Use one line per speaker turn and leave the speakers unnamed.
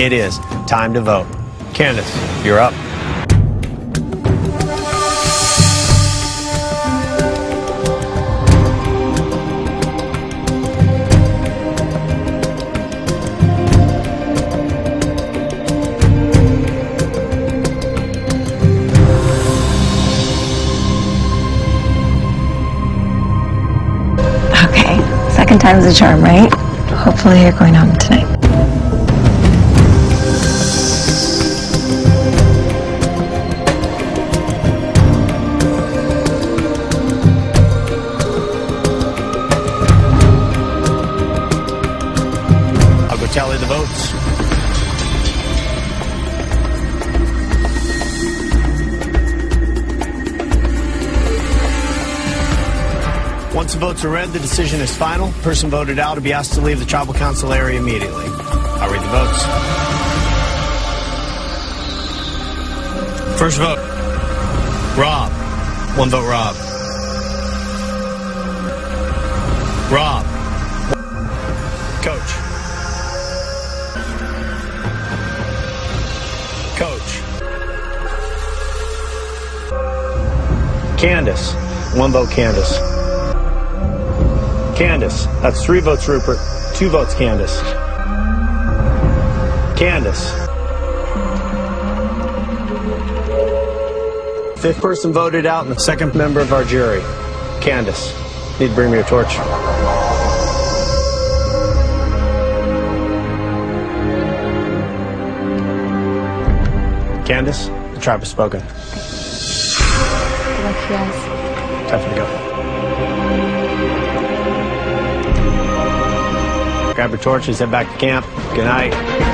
It is time to vote. Candace, you're up.
Okay, second time's a charm, right? Hopefully you're going home tonight.
Tally the votes. Once the votes are read, the decision is final. Person voted out will be asked to leave the tribal council area immediately. I'll read the votes. First vote, Rob. One vote, Rob. Rob. Candace. One vote, Candace. Candace. That's three votes, Rupert. Two votes, Candace. Candace. Fifth person voted out and the second member of our jury. Candace. Need to bring me your torch. Candace, the tribe has spoken. Time for to go. Grab your torches, head back to camp. Good night.